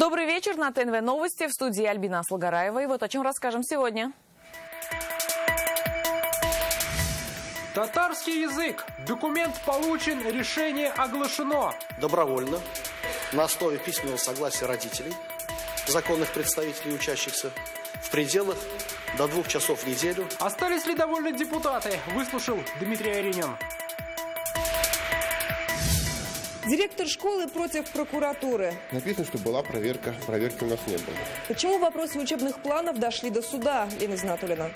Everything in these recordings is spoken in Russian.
Добрый вечер на ТНВ Новости в студии Альбина Слугараева. И вот о чем расскажем сегодня. Татарский язык. Документ получен, решение оглашено. Добровольно, на основе письменного согласия родителей, законных представителей учащихся, в пределах до двух часов в неделю. Остались ли довольны депутаты? Выслушал Дмитрий Аринин. Директор школы против прокуратуры. Написано, что была проверка. Проверки у нас не было. Почему вопросы учебных планов дошли до суда, Лена Знатулина?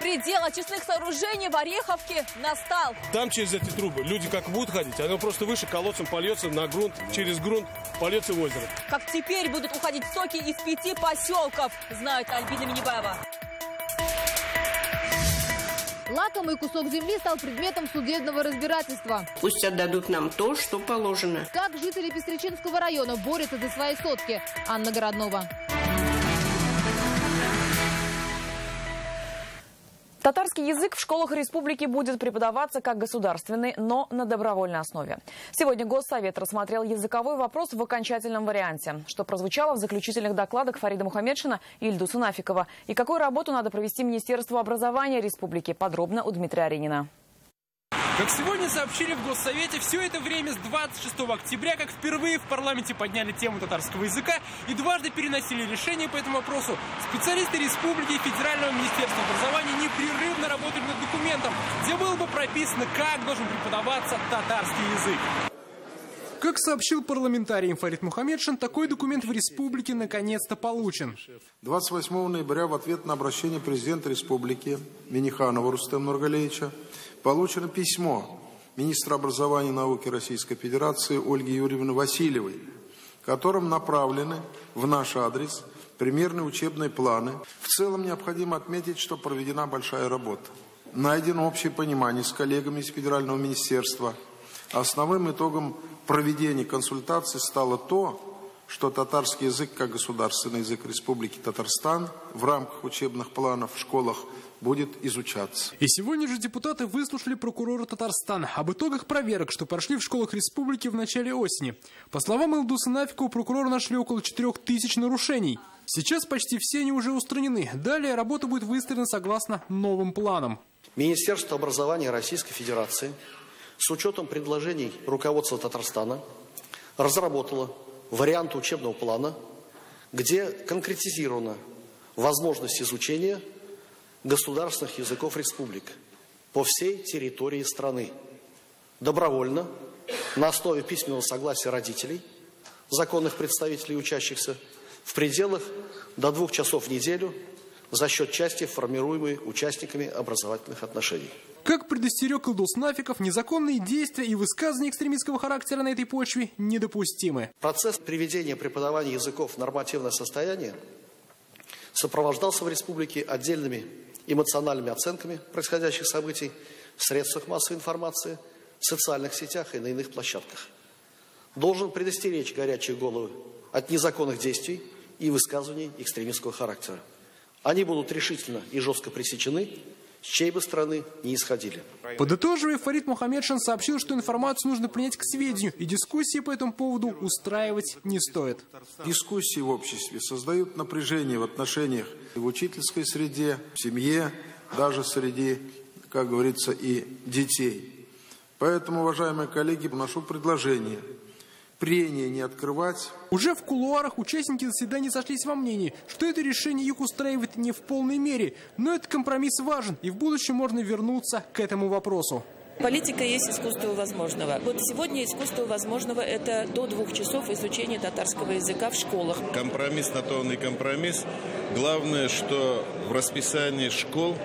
Предел очистных сооружений в Ореховке настал. Там через эти трубы люди как будут ходить, оно просто выше колодцем польется на грунт, через грунт польется в озеро. Как теперь будут уходить соки из пяти поселков, знает Альбина Минибаева. Лакомый кусок земли стал предметом судебного разбирательства. Пусть отдадут нам то, что положено. Как жители Пестричинского района борются за свои сотки. Анна Городнова. Татарский язык в школах республики будет преподаваться как государственный, но на добровольной основе. Сегодня Госсовет рассмотрел языковой вопрос в окончательном варианте, что прозвучало в заключительных докладах Фарида Мухаммедшина и Ильдуса Нафикова. И какую работу надо провести Министерству образования республики, подробно у Дмитрия Аренина. Как сегодня сообщили в Госсовете, все это время с 26 октября, как впервые в парламенте подняли тему татарского языка и дважды переносили решение по этому вопросу. Специалисты республики и Федерального министерства образования непрерывно работали над документом, где было бы прописано, как должен преподаваться татарский язык. Как сообщил парламентарий Фарид Мухаммедшин, такой документ в республике наконец-то получен. 28 ноября в ответ на обращение президента республики Миниханова Рустема Нургалевича получено письмо министра образования и науки Российской Федерации Ольги Юрьевны Васильевой, которым направлены в наш адрес примерные учебные планы. В целом необходимо отметить, что проведена большая работа. Найдено общее понимание с коллегами из Федерального министерства. Основным итогом проведения консультаций стало то, что татарский язык как государственный язык Республики Татарстан в рамках учебных планов в школах будет изучаться. И сегодня же депутаты выслушали прокурора Татарстана об итогах проверок, что прошли в школах республики в начале осени. По словам Илдуса Нафикова, прокуроры нашли около 4000 нарушений. Сейчас почти все они уже устранены. Далее работа будет выстроена согласно новым планам. Министерство образования Российской Федерации с учетом предложений руководства Татарстана разработало вариант учебного плана, где конкретизирована возможность изучения государственных языков республик по всей территории страны. Добровольно, на основе письменного согласия родителей, законных представителей учащихся, в пределах до двух часов в неделю за счет части, формируемой участниками образовательных отношений. Как предостерег Илдус Нафиков, незаконные действия и высказывания экстремистского характера на этой почве недопустимы. Процесс приведения преподавания языков в нормативное состояние сопровождался в республике отдельными эмоциональными оценками происходящих событий в средствах массовой информации, в социальных сетях и на иных площадках. Должен предостеречь горячие головы от незаконных действий и высказываний экстремистского характера. Они будут решительно и жестко пресечены, с чьей бы страны не исходили. Подытоживая, Фарид Мухаммедшин сообщил, что информацию нужно принять к сведению, и дискуссии по этому поводу устраивать не стоит. Дискуссии в обществе создают напряжение в отношениях в учительской среде, в семье, даже среди, как говорится, и детей. Поэтому, уважаемые коллеги, вношу предложение – прения не открывать. Уже в кулуарах участники заседания сошлись во мнении, что это решение их устраивает не в полной мере, но этот компромисс важен, и в будущем можно вернуться к этому вопросу. Политика есть искусство возможного. Вот сегодня искусство возможного – это до двух часов изучения татарского языка в школах. Компромисс на то он и компромисс. Главное, что в расписании школ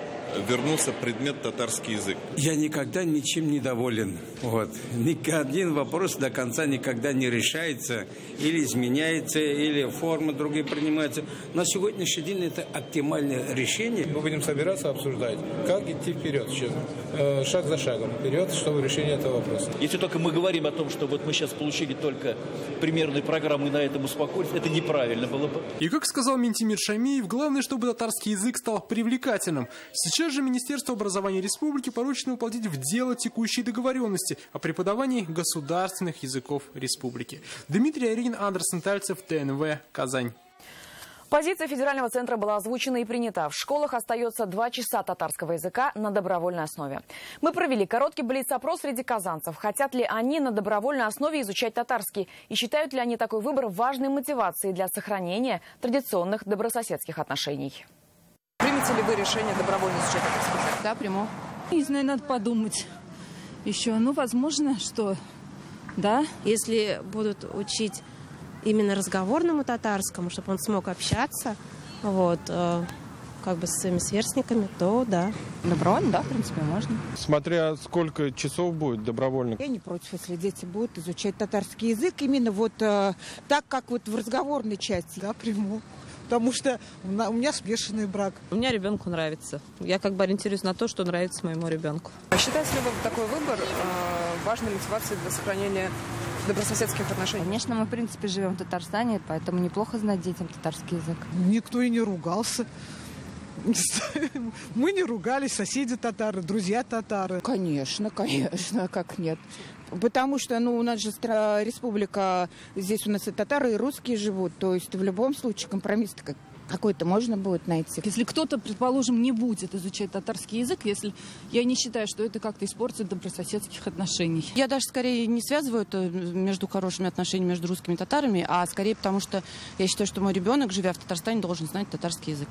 вернулся предмет татарский язык. Я никогда ничем не доволен. Вот. Ни один вопрос до конца никогда не решается, или изменяется, или формы другие принимаются. На сегодняшний день это оптимальное решение. Мы будем собираться обсуждать, как идти вперед, э, шаг за шагом вперед, чтобы решение этого вопроса. Если только мы говорим о том, что вот мы сейчас получили только примерные программы и на этом успокоились, это неправильно было бы. И как сказал Ментимир Шамиев, главное, чтобы татарский язык стал привлекательным. Сейчас Сейчас же Министерство образования республики поручено воплотить в дело текущие договоренности о преподавании государственных языков республики. Дмитрий Арин, Андерсон Тальцев, ТНВ, Казань. Позиция федерального центра была озвучена и принята. В школах остается два часа татарского языка на добровольной основе. Мы провели короткий блиц-опрос среди казанцев. Хотят ли они на добровольной основе изучать татарский? И считают ли они такой выбор важной мотивацией для сохранения традиционных добрососедских отношений? Примете ли вы решение добровольно изучать татарский язык? Да, приму. Не знаю, надо подумать еще. Ну, возможно, что да. Если будут учить именно разговорному татарскому, чтобы он смог общаться, вот, э, как бы с своими сверстниками, то да. Добровольно, да, в принципе, можно. Смотря сколько часов будет добровольно. Я не против, если дети будут изучать татарский язык именно вот э, так, как вот в разговорной части. Да, приму. Потому что у меня смешанный брак. У меня ребенку нравится. Я как бы ориентируюсь на то, что нравится моему ребенку. А считаете ли вы такой выбор э, важной мотивацией для сохранения добрососедских отношений? Конечно, мы, в принципе, живем в Татарстане, поэтому неплохо знать детям татарский язык. Никто и не ругался. Мы не ругались, соседи татары, друзья татары. Конечно, конечно, как нет. Потому что, ну, у нас же республика, здесь у нас и татары, и русские живут. То есть в любом случае компромисс какой-то можно будет найти. Если кто-то, предположим, не будет изучать татарский язык, если я не считаю, что это как-то испортит добрососедских отношений. Я даже скорее не связываю это между хорошими отношениями между русскими и татарами, а скорее потому, что я считаю, что мой ребенок, живя в Татарстане, должен знать татарский язык.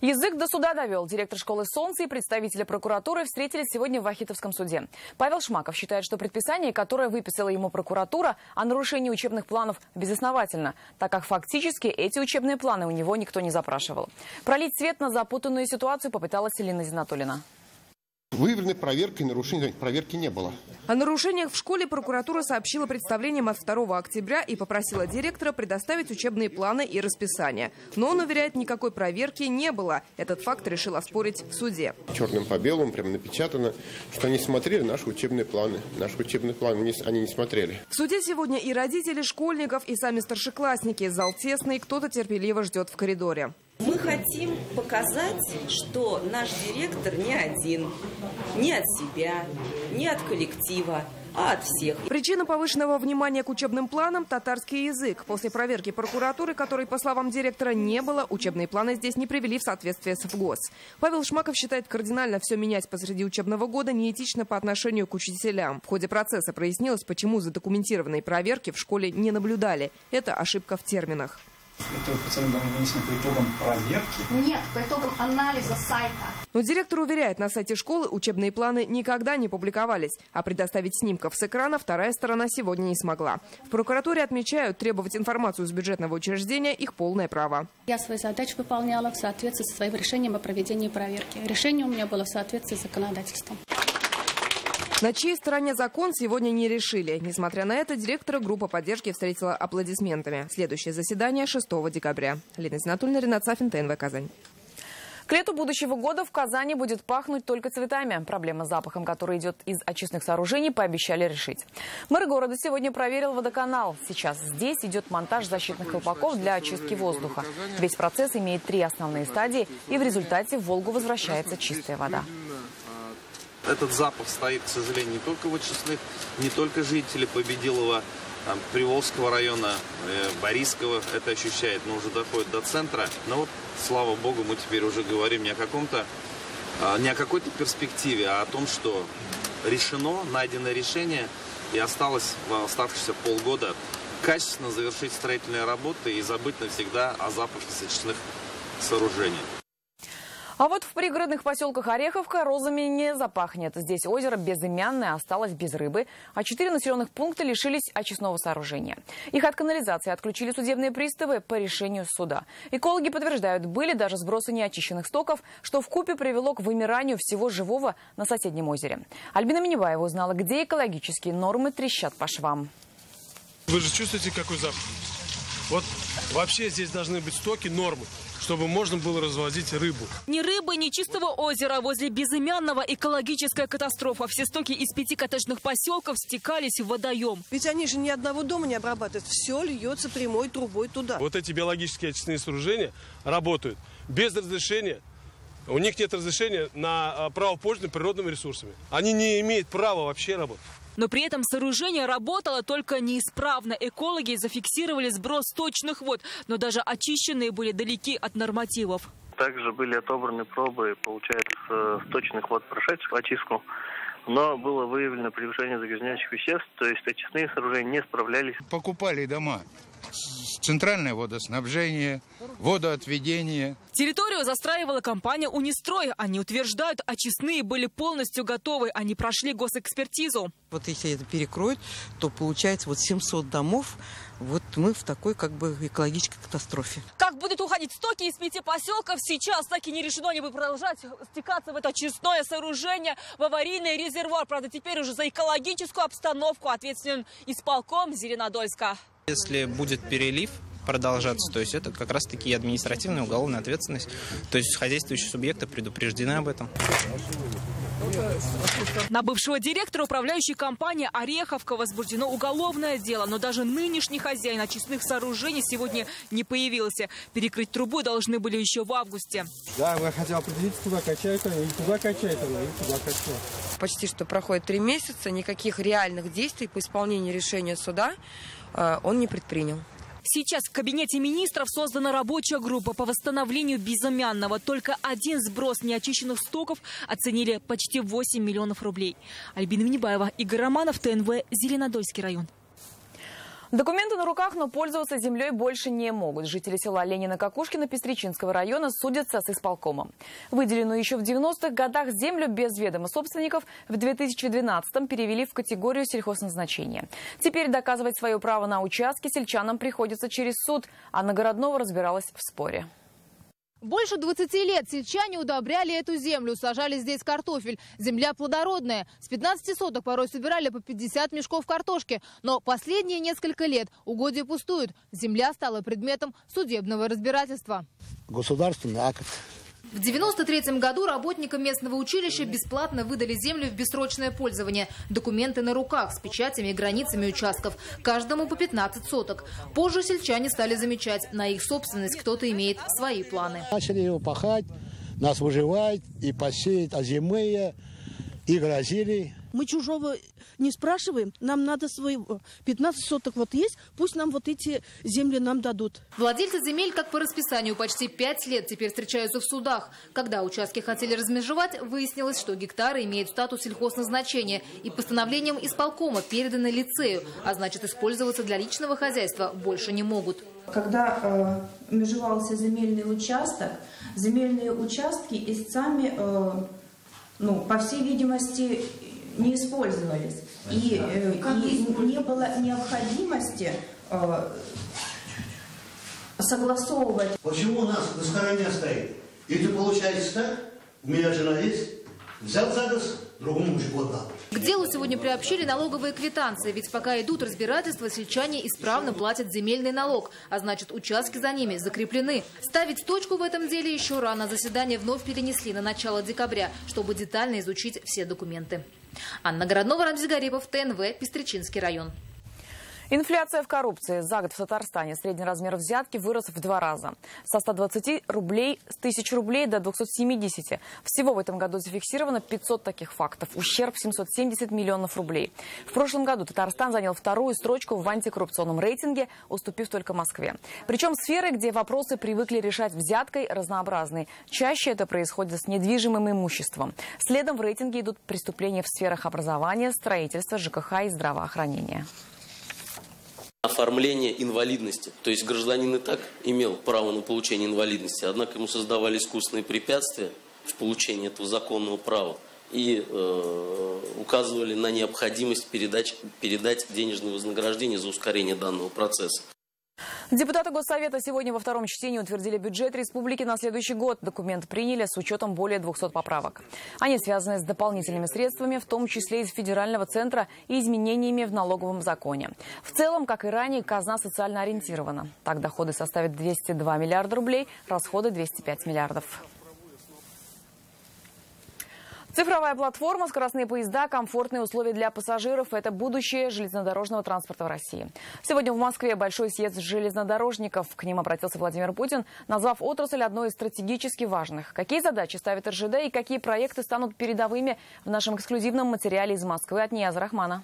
Язык до суда довел. Директор школы «Солнце» и представители прокуратуры встретились сегодня в Вахитовском суде. Павел Шмаков считает, что предписание, которое выписала ему прокуратура о нарушении учебных планов, безосновательно, так как фактически эти учебные планы у него никто не запрашивал. Пролить свет на запутанную ситуацию попыталась Елена Зинатулина. Выявлены проверкой нарушений, проверки не было. О нарушениях в школе прокуратура сообщила представлением от 2 октября и попросила директора предоставить учебные планы и расписание. Но он уверяет, никакой проверки не было. Этот факт решил оспорить в суде. Черным по белому прямо напечатано, что они смотрели наши учебные планы. Наши учебные планы они не смотрели. В суде сегодня и родители школьников, и сами старшеклассники. Зал тесный, кто-то терпеливо ждет в коридоре. Мы хотим показать, что наш директор не один, не от себя, не от коллектива, а от всех. Причина повышенного внимания к учебным планам – татарский язык. После проверки прокуратуры, которой, по словам директора, не было, учебные планы здесь не привели в соответствие с ВГОС. Павел Шмаков считает кардинально все менять посреди учебного года неэтично по отношению к учителям. В ходе процесса прояснилось, почему задокументированные проверки в школе не наблюдали. Это ошибка в терминах. Это пациент был вынесен по итогам проверки? Нет, по итогам анализа сайта. Но директор уверяет, на сайте школы учебные планы никогда не публиковались, а предоставить снимков с экрана вторая сторона сегодня не смогла. В прокуратуре отмечают, требовать информацию с бюджетного учреждения их полное право. Я свою задачу выполняла в соответствии со своим решением о проведении проверки. Решение у меня было в соответствии с законодательством. На чьей стороне закон сегодня не решили. Несмотря на это, директора группа поддержки встретила аплодисментами. Следующее заседание 6 декабря. Лена Зинатульна, Ренат Сафин, ТНВ «Казань». К лету будущего года в Казани будет пахнуть только цветами. Проблема с запахом, который идет из очистных сооружений, пообещали решить. Мэр города сегодня проверил водоканал. Сейчас здесь идет монтаж защитных колпаков для очистки воздуха. Весь процесс имеет три основные стадии, и в результате в Волгу возвращается чистая вода. Этот запах стоит, к сожалению, не только в очистных, не только жители Победилова, там, Приволжского района, э, Борисского это ощущает, но уже доходит до центра. Но вот, слава богу, мы теперь уже говорим не о каком-то, э, не о какой-то перспективе, а о том, что решено, найдено решение, и осталось в оставшиеся полгода качественно завершить строительные работы и забыть навсегда о запахе сочетных сооружений. А вот в пригородных поселках Ореховка розами не запахнет. Здесь озеро безымянное осталось без рыбы, а четыре населенных пункта лишились очистного сооружения. Их от канализации отключили судебные приставы по решению суда. Экологи подтверждают, были даже сбросы неочищенных стоков, что в купе привело к вымиранию всего живого на соседнем озере. Альбина Минибаева узнала, где экологические нормы трещат по швам. Вы же чувствуете, какой запах? Вот вообще здесь должны быть стоки, нормы чтобы можно было развозить рыбу. Ни рыбы, ни чистого озера. Возле безымянного экологическая катастрофа. Все стоки из пяти коттеджных поселков стекались в водоем. Ведь они же ни одного дома не обрабатывают. Все льется прямой трубой туда. Вот эти биологические очистные сооружения работают без разрешения У них нет разрешения на а, право пользования природными ресурсами. Они не имеют права вообще работать. Но при этом сооружение работало только неисправно. Экологи зафиксировали сброс сточных вод, но даже очищенные были далеки от нормативов. Также были отобраны пробы, получается, сточных вод, прошедших очистку. Но было выявлено превышение загрязняющих веществ, то есть очистные сооружения не справлялись. Покупали дома центральное водоснабжение, водоотведение. Территорию застраивала компания «Унистрой». Они утверждают, очистные были полностью готовы. Они прошли госэкспертизу. Вот если это перекроют, то получается вот 700 домов. Вот мы в такой как бы экологической катастрофе. Как будут уходить стоки из пяти поселков, сейчас так и не решено не бы продолжать стекаться в это очистное сооружение, в аварийный резервуар. Правда, теперь уже за экологическую обстановку ответственен исполком Зеленодольска. Если будет перелив продолжаться, то есть это как раз-таки административная уголовная ответственность. То есть хозяйствующие субъекты предупреждены об этом. На бывшего директора управляющей компании «Ореховка» возбуждено уголовное дело, но даже нынешний хозяин очистных сооружений сегодня не появился. Перекрыть трубу должны были еще в августе. Да, я хотел определиться, туда качает она, и туда качает она, и туда качает. Почти что проходит три месяца, никаких реальных действий по исполнению решения суда он не предпринял. Сейчас в кабинете министров создана рабочая группа по восстановлению безымянного. Только один сброс неочищенных стоков оценили почти 8 миллионов рублей. Альбина Минибаева, Игорь Романов, ТНВ, Зеленодольский район. Документы на руках, но пользоваться землей больше не могут. Жители села Ленина-Кокушкина Пестричинского района судятся с исполкомом. Выделенную еще в 90-х годах землю без ведома собственников в 2012-м перевели в категорию сельхозназначения. Теперь доказывать свое право на участки сельчанам приходится через суд, а Нагородного разбиралась в споре. Больше 20 лет сельчане удобряли эту землю, сажали здесь картофель. Земля плодородная. С 15 соток порой собирали по 50 мешков картошки. Но последние несколько лет угодья пустуют. Земля стала предметом судебного разбирательства. Государственный акт в 93 году работникам местного училища бесплатно выдали землю в бессрочное пользование. Документы на руках с печатями и границами участков. Каждому по 15 соток. Позже сельчане стали замечать, на их собственность кто-то имеет свои планы. Начали его пахать, нас выживать и посеять озимые, и грозили мы чужого не спрашиваем, нам надо своего. 15 соток вот есть, пусть нам вот эти земли нам дадут. Владельцы земель, как по расписанию, почти 5 лет теперь встречаются в судах. Когда участки хотели размежевать, выяснилось, что гектары имеют статус сельхозназначения и постановлением исполкома переданы лицею, а значит использоваться для личного хозяйства больше не могут. Когда э, межевался земельный участок, земельные участки истцами, э, ну, по всей видимости, не использовались. И, э, и не было необходимости э, согласовывать. Почему у нас на стороне стоит? Это получается так, у меня жена есть, взял за газ, другому мужику отдал. К делу сегодня приобщили налоговые квитанции, ведь пока идут разбирательства, сельчане исправно платят земельный налог, а значит участки за ними закреплены. Ставить точку в этом деле еще рано. Заседание вновь перенесли на начало декабря, чтобы детально изучить все документы. Анна Городнова, Рамзис Гарипов, ТНВ, Пестричинский район. Инфляция в коррупции. За год в Татарстане средний размер взятки вырос в два раза. Со 120 рублей, с 1000 рублей до 270. Всего в этом году зафиксировано 500 таких фактов. Ущерб 770 миллионов рублей. В прошлом году Татарстан занял вторую строчку в антикоррупционном рейтинге, уступив только Москве. Причем сферы, где вопросы привыкли решать взяткой, разнообразны. Чаще это происходит с недвижимым имуществом. Следом в рейтинге идут преступления в сферах образования, строительства, ЖКХ и здравоохранения оформление инвалидности. То есть гражданин и так имел право на получение инвалидности, однако ему создавали искусственные препятствия в получении этого законного права и э, указывали на необходимость передать, передать денежное вознаграждение за ускорение данного процесса. Депутаты Госсовета сегодня во втором чтении утвердили бюджет республики на следующий год. Документ приняли с учетом более 200 поправок. Они связаны с дополнительными средствами, в том числе из федерального центра и изменениями в налоговом законе. В целом, как и ранее, казна социально ориентирована. Так, доходы составят 202 миллиарда рублей, расходы 205 миллиардов. Цифровая платформа, скоростные поезда, комфортные условия для пассажиров – это будущее железнодорожного транспорта в России. Сегодня в Москве большой съезд железнодорожников. К ним обратился Владимир Путин, назвав отрасль одной из стратегически важных. Какие задачи ставит РЖД и какие проекты станут передовыми в нашем эксклюзивном материале из Москвы от Нияза Рахмана.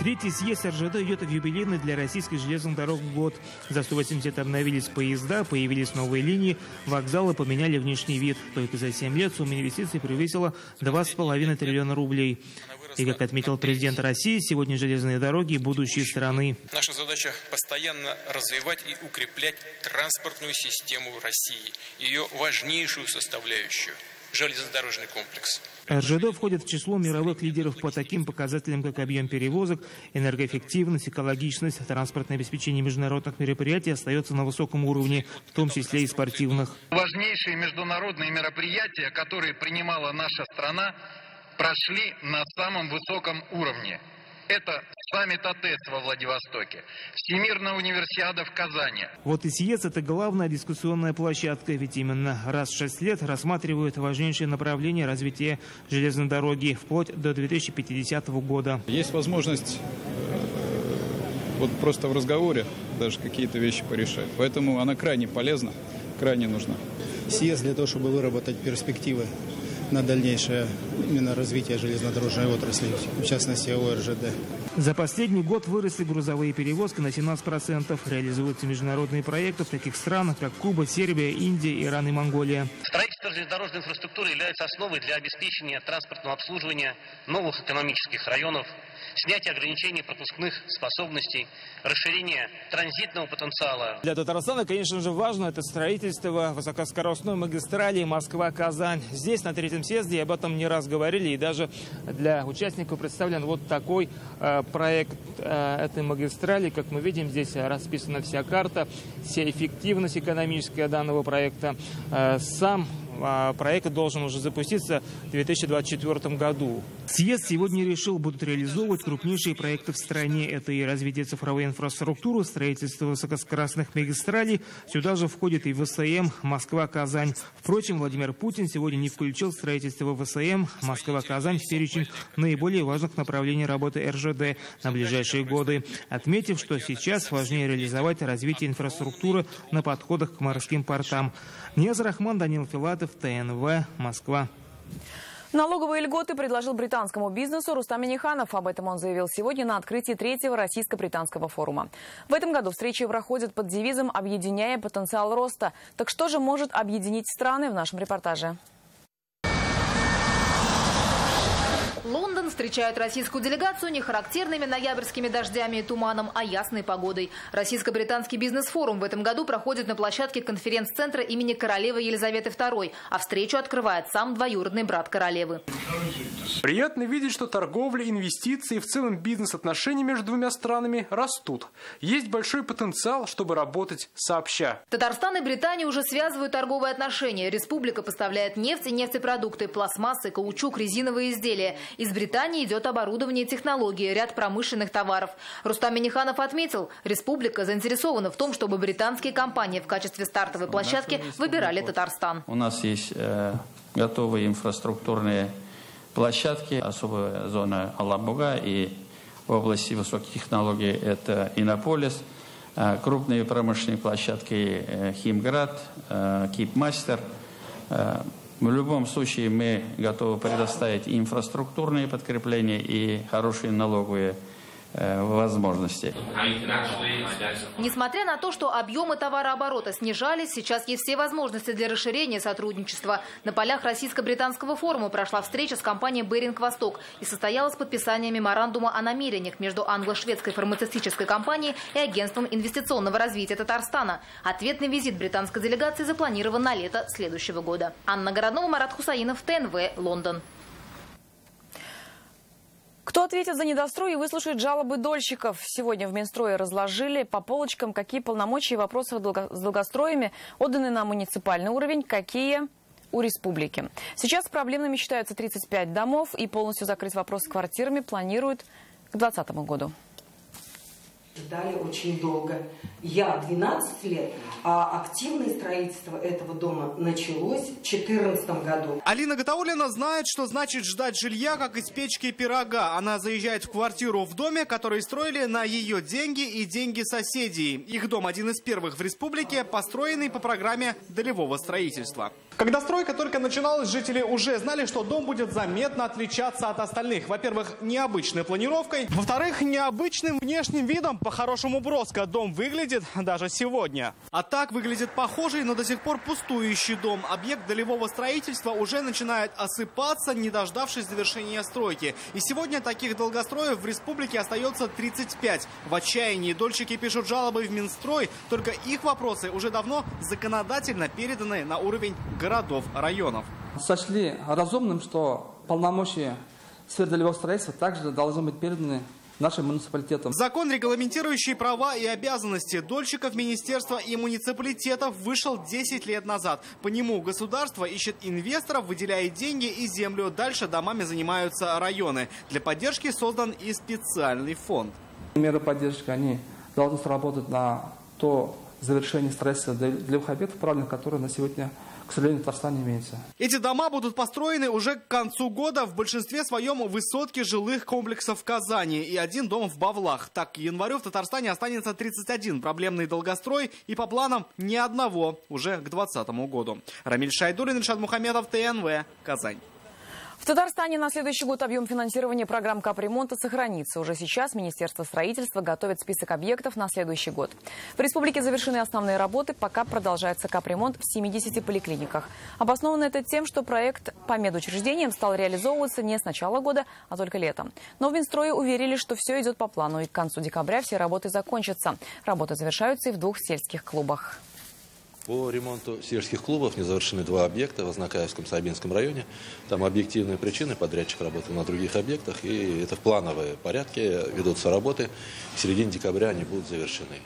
Третий съезд РЖД идет в юбилейный для российских железных дорог год. За 180 обновились поезда, появились новые линии, вокзалы поменяли внешний вид. Только за 7 лет сумма инвестиций превысила 2,5 триллиона рублей. И, как отметил президент России, сегодня железные дороги – будущее страны. Наша задача – постоянно развивать и укреплять транспортную систему России, ее важнейшую составляющую – железнодорожный комплекс. РЖД входит в число мировых лидеров по таким показателям, как объем перевозок, энергоэффективность, экологичность, транспортное обеспечение международных мероприятий остается на высоком уровне, в том числе и спортивных. Важнейшие международные мероприятия, которые принимала наша страна, прошли на самом высоком уровне. Это саммит АТЭС во Владивостоке, Всемирная универсиада в Казани. Вот и съезд – это главная дискуссионная площадка, ведь именно раз в шесть лет рассматривают важнейшие направления развития железной дороги вплоть до 2050 года. Есть возможность э, вот просто в разговоре даже какие-то вещи порешать. Поэтому она крайне полезна, крайне нужна. Съезд для того, чтобы выработать перспективы на дальнейшее именно развитие железнодорожной отрасли, в частности ОРЖД. За последний год выросли грузовые перевозки на 17%. Реализуются международные проекты в таких странах, как Куба, Сербия, Индия, Иран и Монголия. Строительство железнодорожной инфраструктуры является основой для обеспечения транспортного обслуживания новых экономических районов, снятие ограничений пропускных способностей, расширение транзитного потенциала. Для Татарстана, конечно же, важно это строительство высокоскоростной магистрали Москва-Казань. Здесь, на третьем съезде, об этом не раз говорили, и даже для участников представлен вот такой э, проект э, этой магистрали. Как мы видим, здесь расписана вся карта, вся эффективность экономическая данного проекта. Э, сам а, проект должен уже запуститься в 2024 году. Съезд сегодня решил, будут реализовывать крупнейшие проекты в стране. Это и развитие цифровой инфраструктуры, строительство высокоскоростных магистралей. Сюда же входит и ВСМ Москва-Казань. Впрочем, Владимир Путин сегодня не включил строительство ВСМ Москва-Казань в перечень наиболее важных направлений работы РЖД на ближайшие годы, отметив, что сейчас важнее реализовать развитие инфраструктуры на подходах к морским портам. Нез Рахман, Данил Филатов, ТНВ, Москва. Налоговые льготы предложил британскому бизнесу Рустам Миниханов. Об этом он заявил сегодня на открытии третьего российско-британского форума. В этом году встречи проходят под девизом «Объединяя потенциал роста». Так что же может объединить страны в нашем репортаже? Лондон встречает российскую делегацию не характерными ноябрьскими дождями и туманом, а ясной погодой. Российско-британский бизнес-форум в этом году проходит на площадке конференц-центра имени королевы Елизаветы II, а встречу открывает сам двоюродный брат королевы. Приятно видеть, что торговля, инвестиции и в целом бизнес-отношения между двумя странами растут. Есть большой потенциал, чтобы работать сообща. Татарстан и Британия уже связывают торговые отношения. Республика поставляет нефть и нефтепродукты, пластмассы, каучук, резиновые изделия. Из Британии идет оборудование и технологии, ряд промышленных товаров. Рустам Миниханов отметил, республика заинтересована в том, чтобы британские компании в качестве стартовой площадки выбирали Татарстан. У нас есть э, готовые инфраструктурные площадки, особая зона Алабуга и в области высоких технологий это Иннополис, э, крупные промышленные площадки э, Химград, э, Кипмастер, в любом случае мы готовы предоставить инфраструктурные подкрепления, и хорошие налоговые возможностей. Несмотря на то, что объемы товарооборота снижались, сейчас есть все возможности для расширения сотрудничества. На полях российско-британского форума прошла встреча с компанией «Беринг Восток» и состоялась подписание меморандума о намерениях между англо-шведской фармацевтической компанией и Агентством инвестиционного развития Татарстана. Ответный визит британской делегации запланирован на лето следующего года. Анна Городнова, Марат Хусаинов, ТНВ, Лондон. Кто ответит за недострой и выслушает жалобы дольщиков? Сегодня в Минстрое разложили по полочкам, какие полномочия и вопросы с долгостроями отданы на муниципальный уровень, какие у республики. Сейчас проблемными считаются 35 домов и полностью закрыть вопрос с квартирами планируют к 2020 году. Ждали очень долго. Я 12 лет, а активное строительство этого дома началось в 2014 году. Алина Гатаулина знает, что значит ждать жилья, как из печки пирога. Она заезжает в квартиру в доме, который строили на ее деньги и деньги соседей. Их дом один из первых в республике, построенный по программе долевого строительства. Когда стройка только начиналась, жители уже знали, что дом будет заметно отличаться от остальных. Во-первых, необычной планировкой. Во-вторых, необычным внешним видом. По-хорошему броско дом выглядит даже сегодня. А так выглядит похожий, но до сих пор пустующий дом. Объект долевого строительства уже начинает осыпаться, не дождавшись завершения стройки. И сегодня таких долгостроев в республике остается 35. В отчаянии дольщики пишут жалобы в Минстрой, только их вопросы уже давно законодательно переданы на уровень городов, районов. Сочли разумным, что полномочия сферы долевого строительства также должны быть переданы нашим муниципалитетам. Закон, регламентирующий права и обязанности дольщиков министерства и муниципалитетов, вышел 10 лет назад. По нему государство ищет инвесторов, выделяет деньги и землю. Дальше домами занимаются районы. Для поддержки создан и специальный фонд. Меры поддержки, они должны сработать на то завершение строительства для объектов, правильно, которые на сегодня к сожалению, Татарстане имеется. Эти дома будут построены уже к концу года в большинстве своем высотки жилых комплексов Казани и один дом в Бавлах. Так, к январю в Татарстане останется 31 проблемный долгострой и по планам ни одного уже к 2020 году. Рамиль Шайдурин, Ильшат Мухамедов, ТНВ, Казань. В Татарстане на следующий год объем финансирования программ капремонта сохранится. Уже сейчас Министерство строительства готовит список объектов на следующий год. В республике завершены основные работы, пока продолжается капремонт в 70 поликлиниках. Обосновано это тем, что проект по медучреждениям стал реализовываться не с начала года, а только летом. Но в Минстрое уверили, что все идет по плану и к концу декабря все работы закончатся. Работы завершаются и в двух сельских клубах. По ремонту сельских клубов не завершены два объекта в Ознакаевском Сабинском районе. Там объективные причины, подрядчик работал на других объектах, и это в плановые порядке ведутся работы. В середине декабря они будут завершены.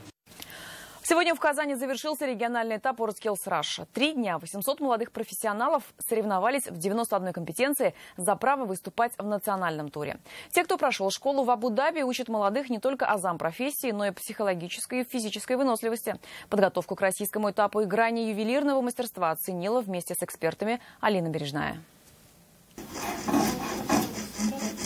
Сегодня в Казани завершился региональный этап WorldSkills Russia. Три дня 800 молодых профессионалов соревновались в 91 компетенции за право выступать в национальном туре. Те, кто прошел школу в Абу-Даби, учат молодых не только азам профессии, но и психологической и физической выносливости. Подготовку к российскому этапу и грани ювелирного мастерства оценила вместе с экспертами Алина Бережная.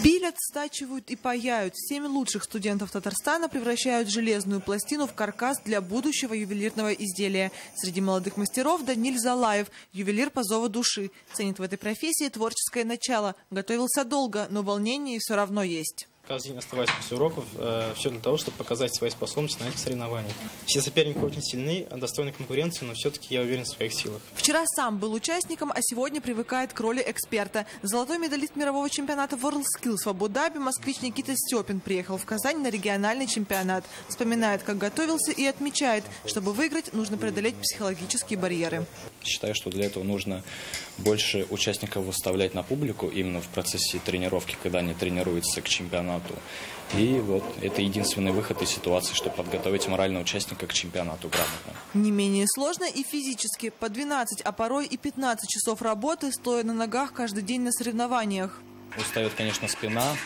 Пилят, стачивают и паяют. Семь лучших студентов Татарстана превращают железную пластину в каркас для будущего ювелирного изделия. Среди молодых мастеров Даниль Залаев, ювелир по зову души. Ценит в этой профессии творческое начало. Готовился долго, но волнение все равно есть. Каждый день оставаясь после уроков, э, все для того, чтобы показать свои способности на этих соревнованиях. Все соперники очень сильны, достойны конкуренции, но все-таки я уверен в своих силах. Вчера сам был участником, а сегодня привыкает к роли эксперта. Золотой медалист мирового чемпионата WorldSkills в Абу-Даби москвич Никита Степин приехал в Казань на региональный чемпионат. Вспоминает, как готовился и отмечает, чтобы выиграть, нужно преодолеть психологические барьеры. Считаю, что для этого нужно больше участников выставлять на публику именно в процессе тренировки, когда они тренируются к чемпионату. И вот это единственный выход из ситуации, чтобы подготовить морального участника к чемпионату грамотно. Не менее сложно и физически. По 12, а порой и 15 часов работы, стоя на ногах каждый день на соревнованиях. Устает, конечно, спина,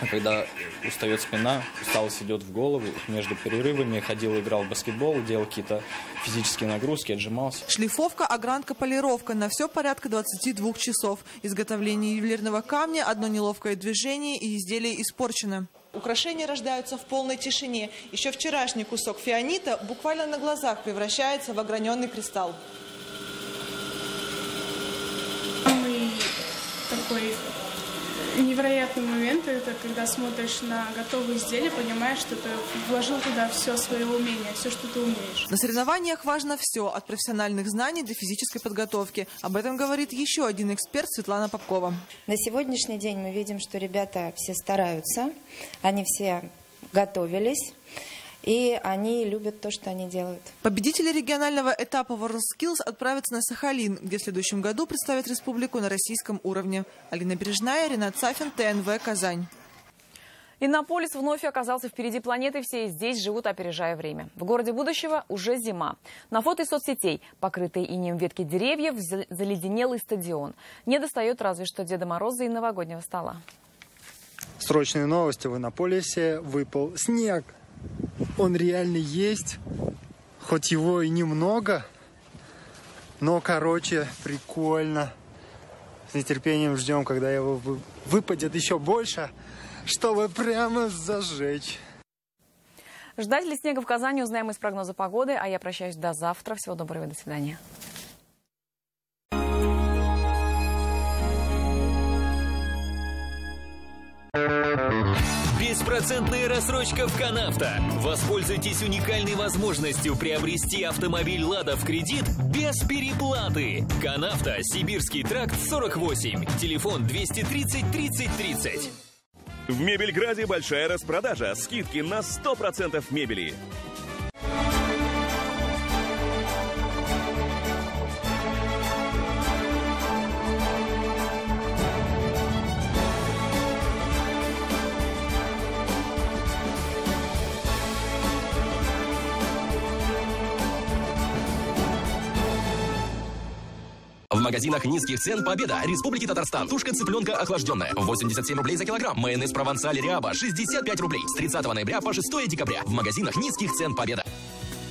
когда устает спина, усталость идет в голову. Между перерывами ходил, играл в баскетбол, делал какие-то физические нагрузки, отжимался. Шлифовка, огранка, полировка. На все порядка 22 часов. Изготовление ювелирного камня, одно неловкое движение и изделие испорчено. Украшения рождаются в полной тишине. Еще вчерашний кусок фианита буквально на глазах превращается в ограненный кристалл. Самый такой невероятный момент это когда смотришь на готовые изделия, понимаешь, что ты вложил туда все свое умение, все, что ты умеешь. На соревнованиях важно все, от профессиональных знаний до физической подготовки. Об этом говорит еще один эксперт Светлана Попкова. На сегодняшний день мы видим, что ребята все стараются, они все готовились и они любят то, что они делают. Победители регионального этапа WorldSkills отправятся на Сахалин, где в следующем году представят республику на российском уровне. Алина Бережная, Ренат Сафин, ТНВ, Казань. Иннополис вновь оказался впереди планеты, все здесь живут, опережая время. В городе будущего уже зима. На фото из соцсетей, покрытые инеем ветки деревьев, заледенелый стадион. Не достает разве что Деда Мороза и новогоднего стола. Срочные новости в Иннополисе. Выпал снег. Он реально есть, хоть его и немного, но, короче, прикольно. С нетерпением ждем, когда его выпадет еще больше, чтобы прямо зажечь. Ждать ли снега в Казани, узнаем из прогноза погоды. А я прощаюсь до завтра. Всего доброго и до свидания. Беспроцентная рассрочка в Канавто. Воспользуйтесь уникальной возможностью приобрести автомобиль «Лада» в кредит без переплаты. Канавто, Сибирский тракт, 48. Телефон 230 30 30. В Мебельграде большая распродажа. Скидки на 100% мебели. Магазинах низких цен «Победа» Республики Татарстан. Тушка цыпленка охлажденная. 87 рублей за килограмм. Майонез «Провансаль» Риаба. 65 рублей. С 30 ноября по 6 декабря. В магазинах низких цен «Победа».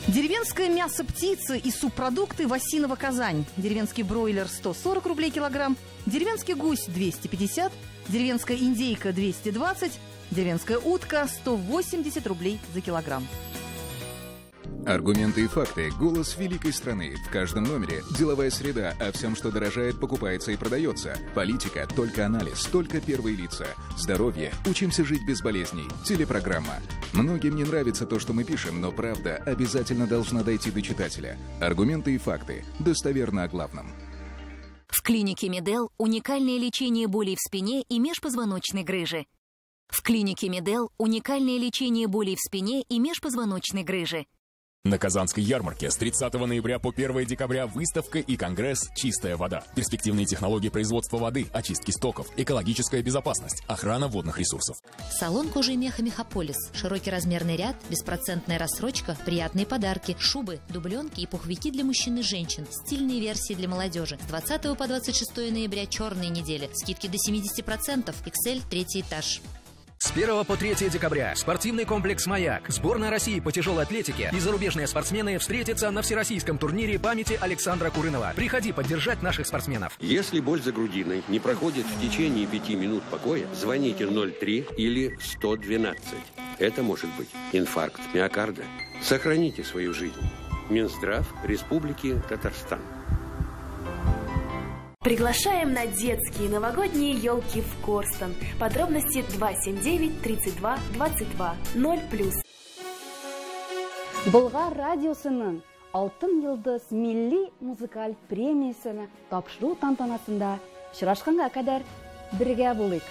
Деревенское мясо птицы и субпродукты Васинова Казань. Деревенский бройлер 140 рублей килограмм. Деревенский гусь 250. Деревенская индейка 220. Деревенская утка 180 рублей за килограмм. Аргументы и факты. Голос великой страны. В каждом номере. Деловая среда. О всем, что дорожает, покупается и продается. Политика. Только анализ. Только первые лица. Здоровье. Учимся жить без болезней. Телепрограмма. Многим не нравится то, что мы пишем, но правда обязательно должна дойти до читателя. Аргументы и факты. Достоверно о главном. В клинике Медел уникальное лечение болей в спине и межпозвоночной грыжи. В клинике Медел уникальное лечение болей в спине и межпозвоночной грыжи. На Казанской ярмарке с 30 ноября по 1 декабря выставка и конгресс «Чистая вода». Перспективные технологии производства воды, очистки стоков, экологическая безопасность, охрана водных ресурсов. Салон кожи и меха «Мехаполис». Широкий размерный ряд, беспроцентная рассрочка, приятные подарки, шубы, дубленки и пуховики для мужчин и женщин, стильные версии для молодежи. С 20 по 26 ноября черные недели. Скидки до 70%. XL третий этаж. С 1 по 3 декабря спортивный комплекс «Маяк», сборная России по тяжелой атлетике и зарубежные спортсмены встретятся на всероссийском турнире памяти Александра Курынова. Приходи поддержать наших спортсменов. Если боль за грудиной не проходит в течение пяти минут покоя, звоните 03 или 112. Это может быть инфаркт миокарда. Сохраните свою жизнь. Минздрав Республики Татарстан. Приглашаем на детские новогодние елки в Корстон. Подробности 279 32 22 0 плюс. Болгар радиосының Алтын йылдыз милли музыкаль премиясыны тапшыру тантанасында очрашканга кадәр бергә булыйк.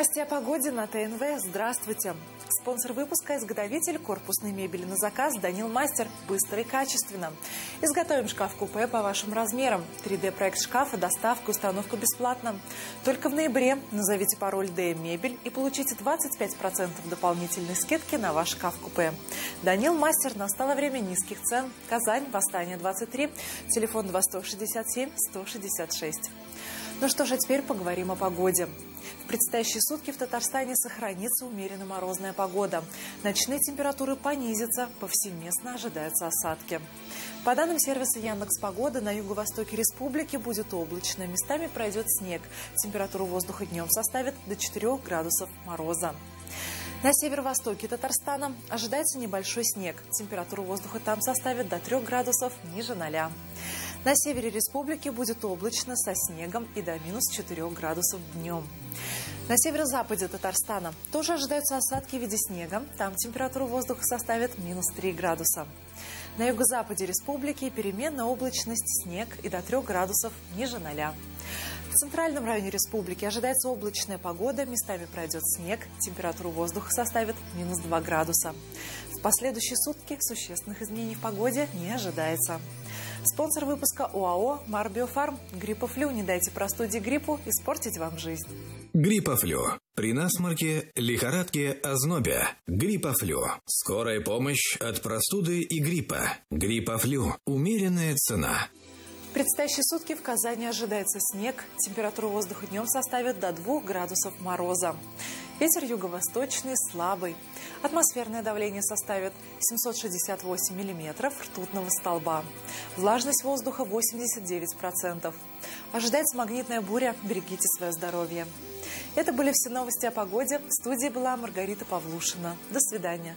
Новостей о погоде на ТНВ. Здравствуйте. Спонсор выпуска – изготовитель корпусной мебели на заказ Данил Мастер. Быстро и качественно. Изготовим шкаф-купе по вашим размерам. 3D-проект шкафа, доставка, установка бесплатно. Только в ноябре назовите пароль ДМ Мебель и получите 25% дополнительной скидки на ваш шкаф-купе. Данил Мастер. Настало время низких цен. Казань, Восстание 23, телефон 2167 166. Ну что же, теперь поговорим о погоде. В предстоящие сутки в Татарстане сохранится умеренно морозная погода. Ночные температуры понизятся, повсеместно ожидаются осадки. По данным сервиса Яндекс Погода, на юго-востоке республики будет облачно, местами пройдет снег. Температура воздуха днем составит до 4 градусов мороза. На северо-востоке Татарстана ожидается небольшой снег. Температура воздуха там составит до 3 градусов ниже 0. На севере республики будет облачно со снегом и до минус 4 градусов днем. На северо-западе Татарстана тоже ожидаются осадки в виде снега. Там температура воздуха составит минус 3 градуса. На юго-западе республики переменная облачность, снег и до 3 градусов ниже 0. В центральном районе республики ожидается облачная погода, местами пройдет снег, температура воздуха составит минус 2 градуса. В последующие сутки существенных изменений в погоде не ожидается. Спонсор выпуска ОАО «Марбиофарм». Гриппофлю. Не дайте простуде гриппу испортить вам жизнь. Гриппофлю. При насморке, лихорадке, ознобе. Гриппофлю. Скорая помощь от простуды и гриппа. Гриппофлю. Умеренная цена. Предстоящие сутки в Казани ожидается снег. Температура воздуха днем составит до 2 градусов мороза. Ветер юго-восточный слабый. Атмосферное давление составит 768 миллиметров ртутного столба. Влажность воздуха 89%. Ожидается магнитная буря. Берегите свое здоровье. Это были все новости о погоде. В студии была Маргарита Павлушина. До свидания.